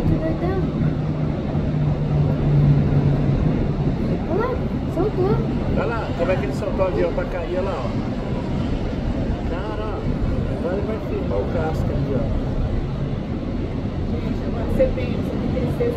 outro doidão. Olha lá, soltou. Olha lá, como é que ele soltou o avião pra cair, olha lá, ó. Cara. Agora ele vai filmar o casco ali, ó. Gente, agora você pensa que tem que ser